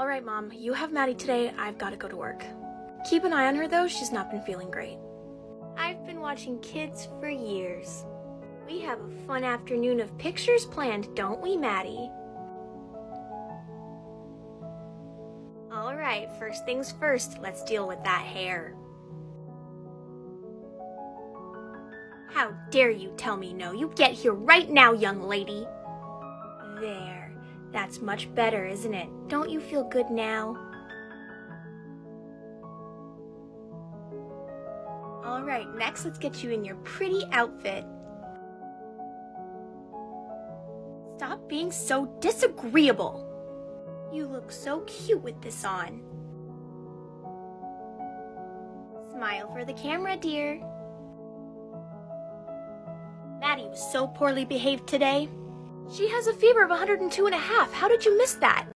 All right, Mom, you have Madi today. I've got to go to work. Keep an eye on her, though. She's not been feeling great. I've been watching kids for years. We have a fun afternoon of pictures planned, don't we, Madi? All right, first things first, let's deal with that hair. How dare you tell me no? You get here right now, young lady. There. That's much better, isn't it? Don't you feel good now? All right, next let's get you in your pretty outfit. Stop being so disagreeable. You look so cute with this on. Smile for the camera, dear. Madi was so poorly behaved today. She has a fever of 102 and a half. How did you miss that?